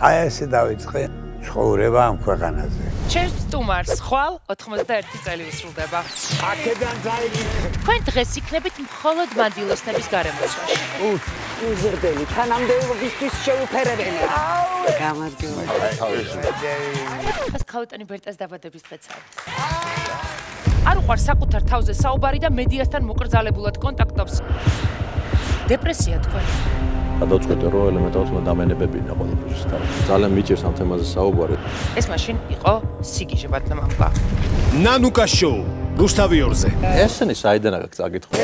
აი ესე დავიწყე ცხოვრება ამ ქვეყანაზე. ჩემს სტუმარს ხვალ 91 წელი უსრულდება. აქედან დაიგიქრე. თქვენ დღეს იქნებით მხოლოდ მანდილოსნების გარემოცვაში. უთი, უზრდელი, თანამდებობისთვის შეუფერებელი. გამარჯობა. ეს ქაუტანი ბერტას დაბადების დღეცაა. არ უყვარ საკუთარ თავზე საუბარი და მედიასთან მოკრძალებულად კონტაქტობს. დეპრესია თქვენ. გადავწყვეტე რომ ელემენტარულად უნდა დამენებებინა ყველაფერს და ძალიან მიჭირს ამ თემაზე საუბარი. ეს მაშინ იყო სიგიჟე ბატონობა. ნანუკა შოუ რუსთავი ორზე. ესენი საიდან აქ წაკითხო?